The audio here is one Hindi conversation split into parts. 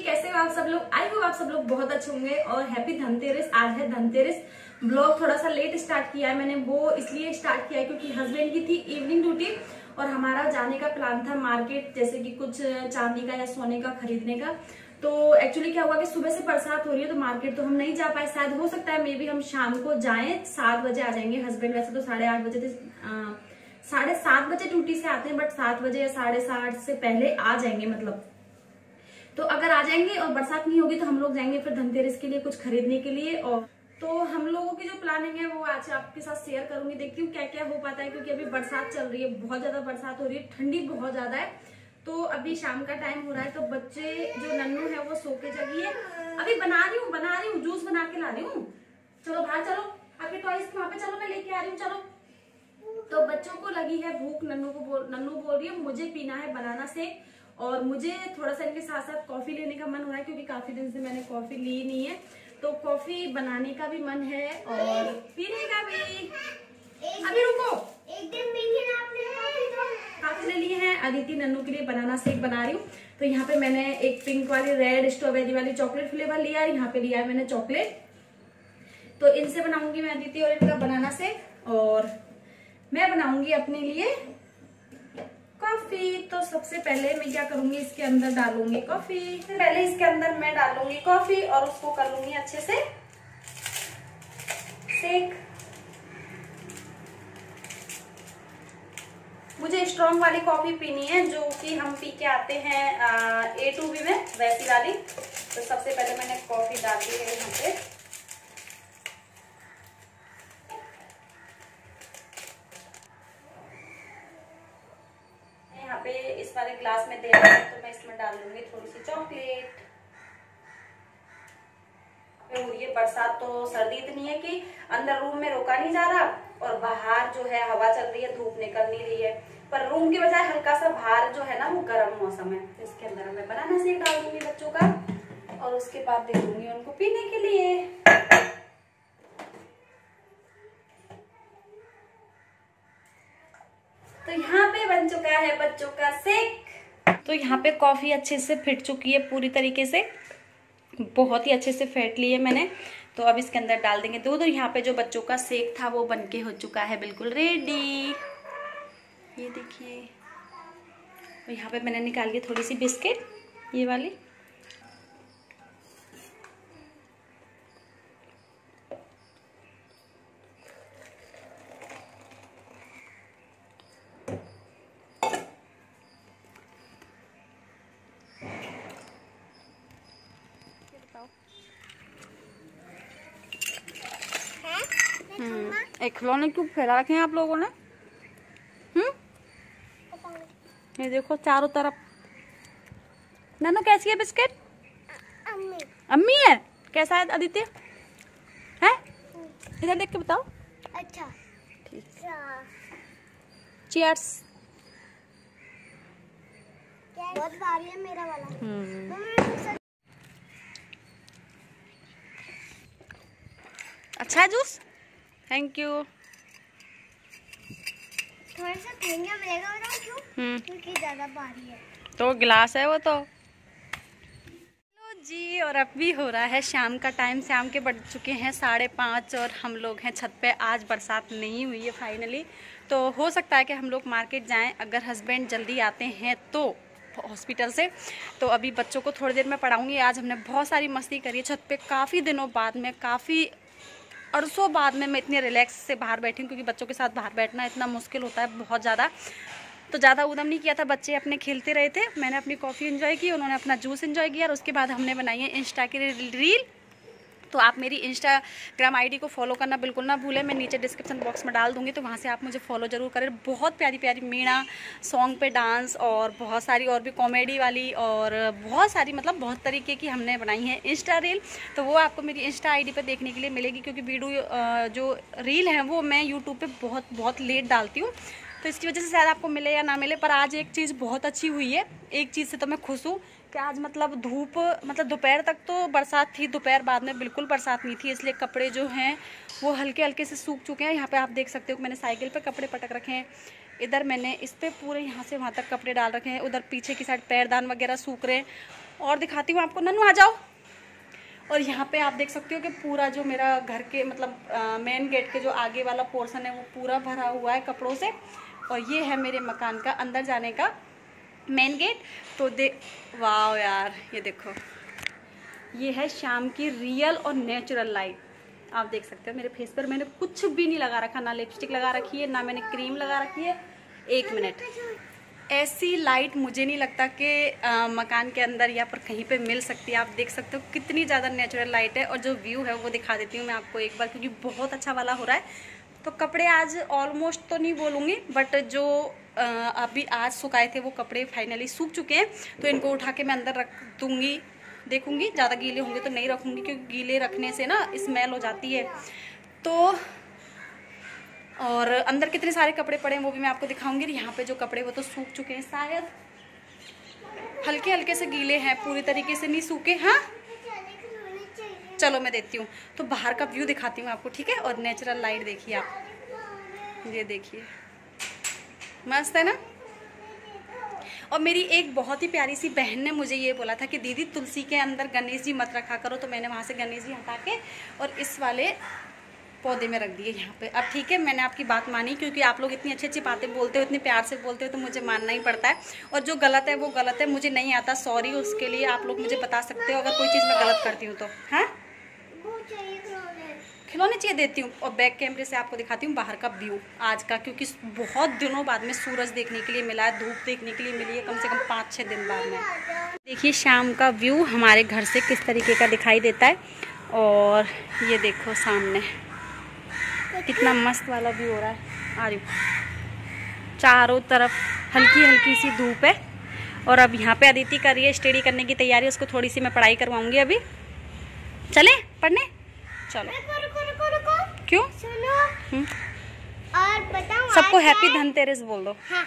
कैसे हो आप सब लोग? आई होप आप सब लोग बहुत अच्छे होंगे और हैप्पी धनतेरस। आज है धनतेरस। ब्लॉग थोड़ा सा लेट स्टार्ट किया है मैंने, वो इसलिए स्टार्ट किया है क्योंकि हस्बैंड की थी इवनिंग ड्यूटी और हमारा जाने का प्लान था मार्केट जैसे कि कुछ चांदी का या सोने का खरीदने का। तो एक्चुअली क्या हुआ कि सुबह से बरसात हो रही है तो मार्केट तो हम नहीं जा पाए। शायद हो सकता है मे बी हम शाम को जाए, सात बजे आ जाएँगे हस्बैंड वैसे तो साढ़े आठ बजे साढ़े सात बजे ड्यूटी से आते हैं बट सात बजे या साढ़े सात से पहले आ जाएँगे मतलब। तो अगर आ जाएँगे और बरसात नहीं होगी तो हम लोग जाएँगे फिर धनतेरस के लिए कुछ खरीदने के लिए और तो हम लोगों की जो प्लानिंग है वो आज आपके साथ शेयर करूँगी। देखती हूँ क्या क्या हो पाता है क्योंकि अभी बरसात चल रही है, बहुत ज़्यादा बरसात हो रही है, ठंडी बहुत ज़्यादा है। तो अभी शाम का टाइम हो रहा है तो बच्चे जो नन्नू है वो सो के जगी है अभी बना रही हूँ, बना रही हूँ जूस बना के ला रही हूँ। चलो बाहर चलो, आपके टॉयज वहाँ पे चलो, मैं लेके आ रही हूँ, चलो। तो बच्चों को लगी है भूख, नन्नू को बोल, नन्नू बोल रही है, मुझे पीना है बनाना शेक और मुझे थोड़ा सा इनके साथ साथ कॉफ़ी लेने का मन हो रहा है क्योंकि काफ़ी दिन से मैंने कॉफ़ी ली नहीं है। तो कॉफ़ी बनाने का भी मन है और पीने का भी। अभी रुको। एक दिन पीके ना आपने कॉफ़ी तो काफ़ी ले लिए हैं। अदिति नन्नू के लिए बनाना शेक बना रही हूँ। तो यहाँ पे मैंने एक पिंक वाली रेड स्ट्रॉबेरी वाली चॉकलेट फ्लेवर लिया है। यहाँ पे लिया है मैंने चॉकलेट तो इनसे बनाऊँगी मैं अदिति और इनका बनाना शेक और मैं बनाऊँगी अपने लिए कॉफ़ी तो सबसे पहले मैं क्या करूँगी, इसके अंदर डालूँगी कॉफ़ी। पहले इसके अंदर मैं डालूँगी कॉफ़ी और उसको कर लूँगी अच्छे से शेक मुझे स्ट्रॉन्ग वाली कॉफ़ी पीनी है, जो कि हम पी के आते हैं ए टू बी में, वैसी वाली। तो सबसे पहले मैंने कॉफ़ी डाल दी है यहाँ पे यहाँ पे इस वाले ग्लास में दे रहा है तो मैं इसमें डाल दूँगी थोड़ी सी चॉकलेट हो रही बरसात तो सर्दी इतनी है कि अंदर रूम में रोका नहीं जा रहा और बाहर जो है हवा चल रही है, धूप निकल नहीं रही है। पर रूम के बजाय हल्का सा बाहर जो है ना, वो गर्म मौसम है। तो इसके अंदर मैं बनाना शेक डाल दूँगी बच्चों का और उसके बाद दे दूँगी उनको पीने के लिए। तो यहाँ पे बन चुका है बच्चों का सेक। तो यहाँ पे कॉफ़ी अच्छे से फिट चुकी है पूरी तरीके से। बहुत ही अच्छे से फेंट लिए मैंने। तो अब इसके अंदर डाल देंगे दूध और यहाँ पे जो बच्चों का सेक था वो बनके हो चुका है बिल्कुल रेडी ये देखिए। और यहाँ पे मैंने निकाल ली थोड़ी सी बिस्किट, ये वाली। एक खिलौने क्यों फैला रखे हैं आप लोगों ने? हम्म? ये देखो चारों तरफ़। नानो कैसी है बिस्किट? अम्मी। अम्मी है? कैसा है आदित्य? है? इधर देख के बताओ। अच्छा। ठीक। अच्छा। चीयर्स बहुत भारी है मेरा वाला। हम्म। मैं सच- अच्छा है जूस? थैंक यू थोड़ा सा महँगा मिलेगा बताओ क्यों हम्म। क्योंकि ज़्यादा भारी है। तो गिलास है वो तो। हेलो जी और अब भी हो रहा है शाम का टाइम शाम के बढ़ चुके हैं साढ़े पाँच और हम लोग हैं छत पे। आज बरसात नहीं हुई है फाइनली तो हो सकता है कि हम लोग मार्केट जाएँ। अगर हस्बैंड जल्दी आते हैं तो हॉस्पिटल से। तो अभी बच्चों को थोड़ी देर में पढ़ाऊँगी। आज हमने बहुत सारी मस्ती करी है छत पे। काफ़ी दिनों बाद में काफ़ी अरसों बाद में मैं इतनी रिलैक्स से बाहर बैठी हूँ, क्योंकि बच्चों के साथ बाहर बैठना इतना मुश्किल होता है बहुत ज़्यादा। तो ज़्यादा उदम नहीं किया था, बच्चे अपने खेलते रहे थे। मैंने अपनी कॉफ़ी इन्जॉय की, उन्होंने अपना जूस इन्जॉय किया और उसके बाद हमने बनाई है इंस्टा की रील तो आप मेरी इंस्टाग्राम आईडी को फॉलो करना बिल्कुल ना भूलें। मैं नीचे डिस्क्रिप्शन बॉक्स में डाल दूँगी तो वहाँ से आप मुझे फॉलो ज़रूर करें। बहुत प्यारी प्यारी मीणा सॉन्ग पे डांस और बहुत सारी और भी कॉमेडी वाली और बहुत सारी मतलब बहुत तरीके की हमने बनाई है इंस्टा रील तो वो आपको मेरी इंस्टा आईडी पर देखने के लिए मिलेगी, क्योंकि वीडियो जो रील है वो मैं यूट्यूब पे बहुत बहुत लेट डालती हूँ। तो इसकी वजह से शायद आपको मिले या ना मिले, पर आज एक चीज़ बहुत अच्छी हुई है। एक चीज़ से तो मैं खुश हूँ कि आज मतलब धूप मतलब दोपहर तक तो बरसात थी, दोपहर बाद में बिल्कुल बरसात नहीं थी, इसलिए कपड़े जो हैं, वो हल्के हल्के से सूख चुके हैं। यहाँ पे आप देख सकते हो कि मैंने साइकिल पे कपड़े पटक रखे हैं। इधर मैंने इस पर पूरे यहाँ से वहाँ तक कपड़े डाल रखे हैं। उधर पीछे की साइड पैरदान वगैरह सूख रहे हैं। और दिखाती हूँ आपको ननू आ जाओ। और यहाँ पे आप देख सकते हो कि पूरा जो मेरा घर के मतलब मेन गेट के जो आगे वाला पोर्सन है, वो पूरा भरा हुआ है कपड़ों से। और ये है मेरे मकान का अंदर जाने का। Main gate? तो दे वाह यार, ये देखो। ये है शाम की रियल और नेचुरल लाइट आप देख सकते हो, मेरे फेस पर मैंने कुछ भी नहीं लगा रखा, ना लिपस्टिक लगा रखी है, ना मैंने क्रीम लगा रखी है। एक मिनट ऐसी लाइट मुझे नहीं लगता कि मकान के अंदर या पर कहीं पे मिल सकती है। आप देख सकते हो कितनी ज़्यादा नेचुरल लाइट है और जो व्यू है वो दिखा देती हूँ मैं आपको एक बार, क्योंकि बहुत अच्छा वाला हो रहा है। तो कपड़े आज ऑलमोस्ट तो नहीं बोलूँगी बट जो अभी आज सुखाए थे वो कपड़े फाइनली सूख चुके हैं तो इनको उठा के मैं अंदर रख दूँगी, देखूँगी, ज़्यादा गीले होंगे तो नहीं रखूँगी, क्योंकि गीले रखने से ना स्मेल हो जाती है। तो और अंदर कितने सारे कपड़े पड़े हैं वो भी मैं आपको दिखाऊँगी यहाँ पे जो कपड़े वो तो सूख चुके हैं, शायद हल्के हल्के से गीले हैं, पूरी तरीके से नहीं सूखे हाँ? चलो मैं देती हूँ। तो बाहर का व्यू दिखाती हूँ आपको, ठीक है? और नेचुरल लाइट देखिए आप। ये देखिए। मस्त है ना? और मेरी एक बहुत ही प्यारी सी बहन ने मुझे ये बोला था कि दीदी, तुलसी के अंदर गणेश जी मत रखा करो तो मैंने वहाँ से गणेश जी हटा के और इस वाले पौधे में रख दिए यहाँ पे। अब ठीक है, मैंने आपकी बात मानी, क्योंकि आप लोग इतनी अच्छी अच्छी बातें बोलते हो, इतने प्यार से बोलते हो तो मुझे मानना ही पड़ता है। और जो गलत है, वो गलत है, मुझे नहीं आता। सॉरी उसके लिए आप लोग मुझे बता सकते हो, अगर कोई चीज़ मैं गलत करती हूँ तो। हाँ? खिलौने चाहिए देती हूँ और बैक कैमरे से आपको दिखाती हूँ बाहर का व्यू आज का, क्योंकि बहुत दिनों बाद में सूरज देखने के लिए मिला है, धूप देखने के लिए मिली है, कम से कम पाँच छः दिन बाद में। देखिए शाम का व्यू हमारे घर से किस तरीके का दिखाई देता है और ये देखो सामने, कितना मस्त वाला व्यू हो रहा है। आ रही चारों तरफ़ हल्की हल्की सी धूप है और अब यहाँ पे अदिति कर रही है स्टडी करने की तैयारी, उसको थोड़ी सी मैं पढ़ाई करवाऊँगी अभी। चले पढ़ने? चलो। रुको, रुको, रुको, क्यों? सुनो हम्म। और बताओ सबको हैप्पी धनतेरस बोल दो। हाँ,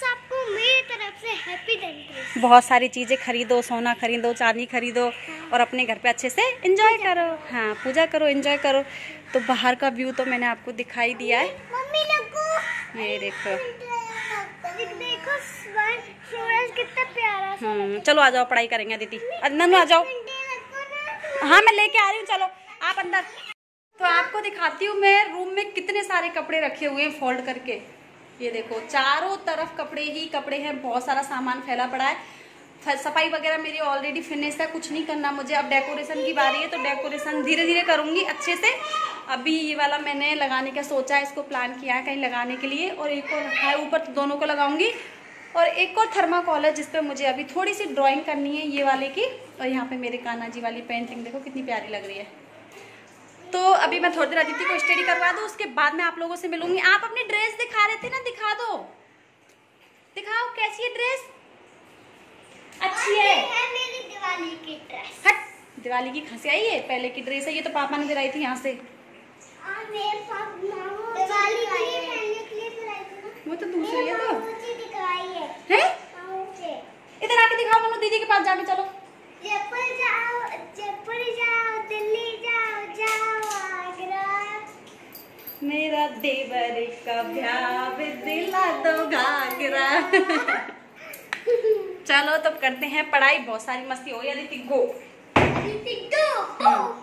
सबको मेरी तरफ़ से हैप्पी धनतेरस। बहुत सारी चीज़ें खरीदो सोना खरीदो चांदी खरीदो हाँ। और अपने घर पे अच्छे से एंजॉय करो। हाँ पूजा करो एंजॉय करो। तो बाहर का व्यू तो मैंने आपको दिखाई दिया है। मम्मी लगो। ये देखो। देखो सूरज कितना प्यारा हम्म चलो आ जाओ पढ़ाई करेंगे दीदी। नन्नू आ जाओ। हाँ मैं लेके आ रही हूँ चलो। आप अंदर तो आपको दिखाती हूँ मैं रूम में कितने सारे कपड़े रखे हुए हैं फोल्ड करके। ये देखो, चारों तरफ़ कपड़े ही कपड़े हैं, बहुत सारा सामान फैला पड़ा है। सफ़ाई वगैरह मेरी ऑलरेडी फिनिश है, कुछ नहीं करना मुझे। अब डेकोरेशन की बारी है तो डेकोरेशन धीरे धीरे करूँगी अच्छे से। अभी ये वाला मैंने लगाने का सोचा है, इसको प्लान किया है कहीं लगाने के लिए। और एक और है, ऊपर तो दोनों को लगाऊँगी। और एक और थर्माकोल है जिसपे मुझे अभी थोड़ी सी ड्राइंग करनी है, ये वाले की। और यहाँ पे मेरे कान्हा जी वाली पेंटिंग देखो कितनी प्यारी लग रही है। तो अभी मैं थोड़ी देर अदिति को स्टडी करवा दूँ उसके बाद मैं आप लोगों से मिलूँगी। आप अपनी ड्रेस दिखा रहे थे ना दिखा दो। दिखाओ कैसी है ड्रेस अच्छी है, है मेरी दिवाली की ड्रेस हट दिवाली की खांसी आई है पहले की ड्रेस है ये तो पापा ने दिलाई थी यहाँ से। वो तो दूसरी है। तो इधर आके दिखाओ दीदी के पास जाके चलो। जयपुर जाओ जयपुर जाओ जाओ आगरा मेरा देवर का दिला दो घाघरा। चलो तब करते हैं पढ़ाई। बहुत सारी मस्ती हो या गो गो